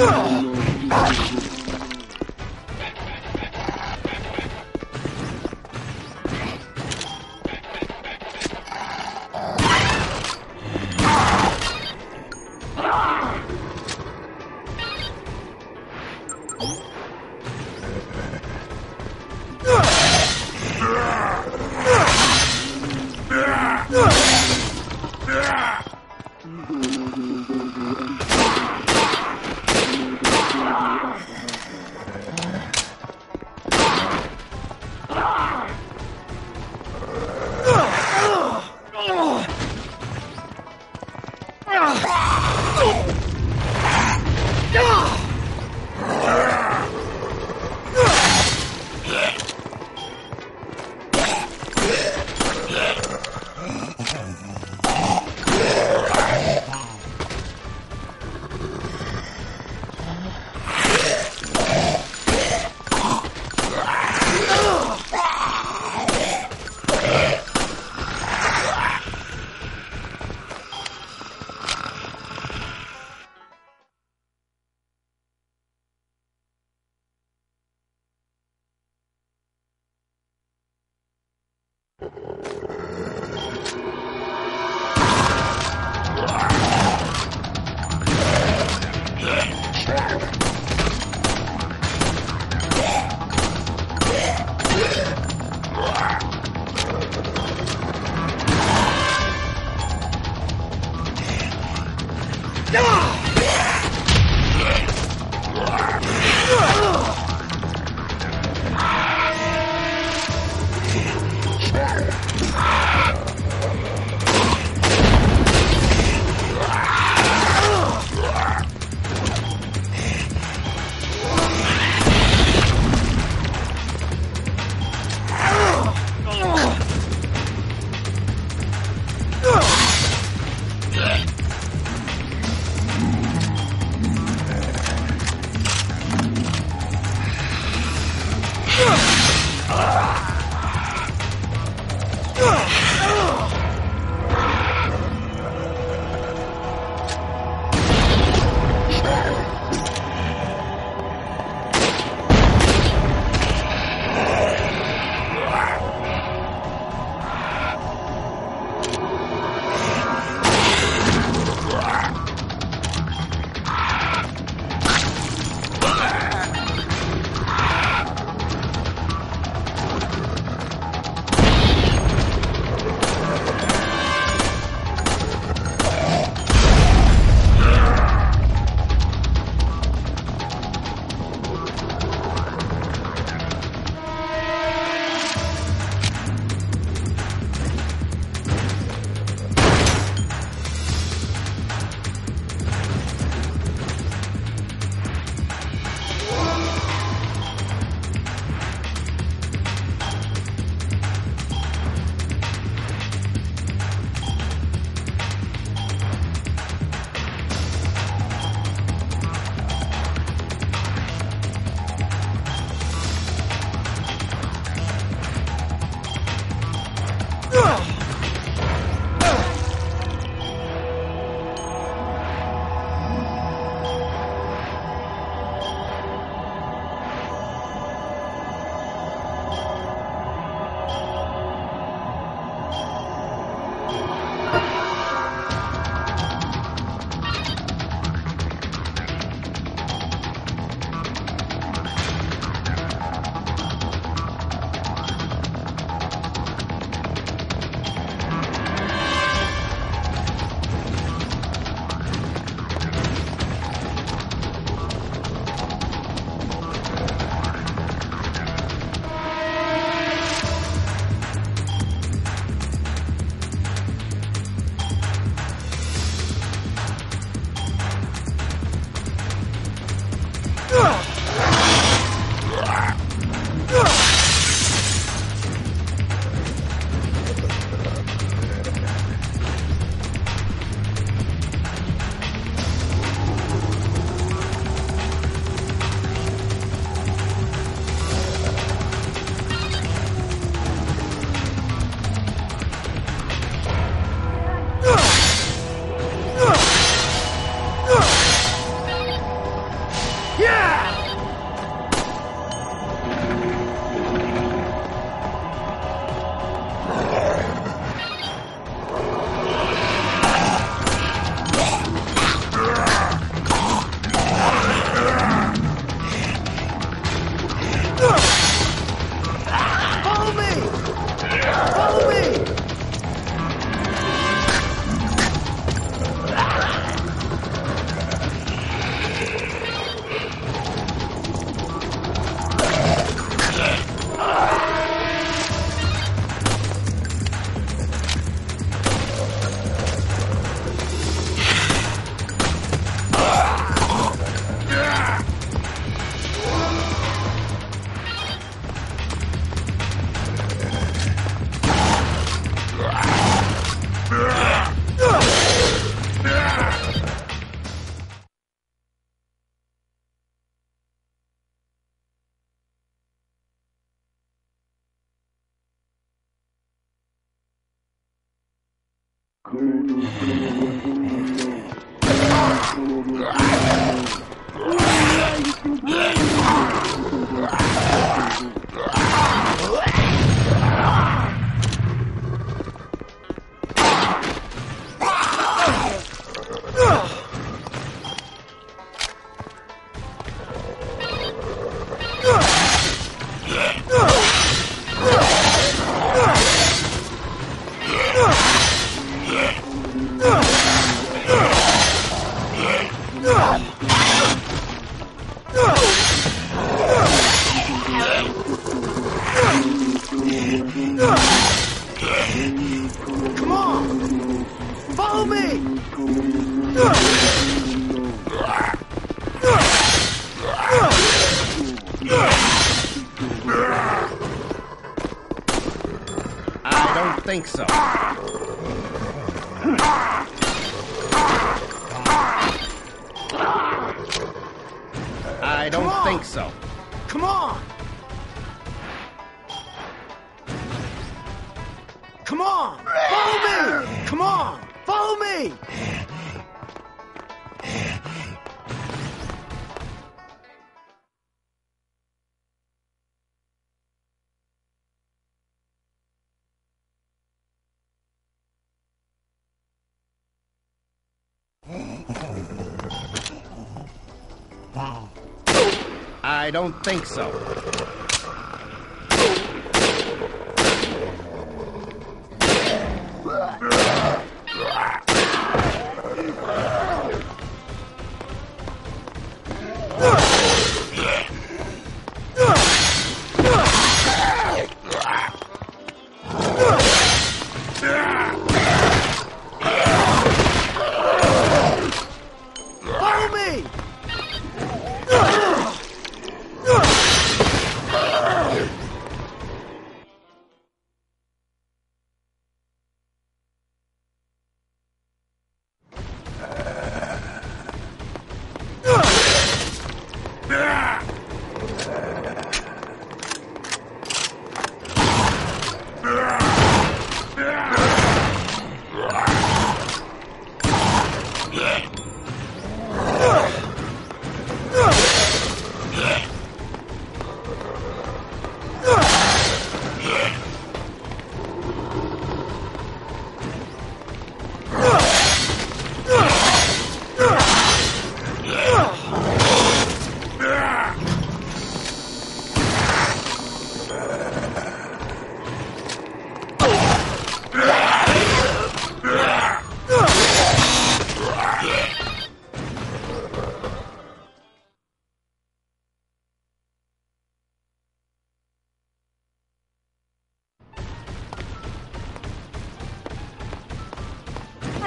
Ugh! her. I don't think so. I don't Come on. think so. Come on! Come on! Follow me! Come on! Follow me! I don't think so.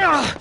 Ugh.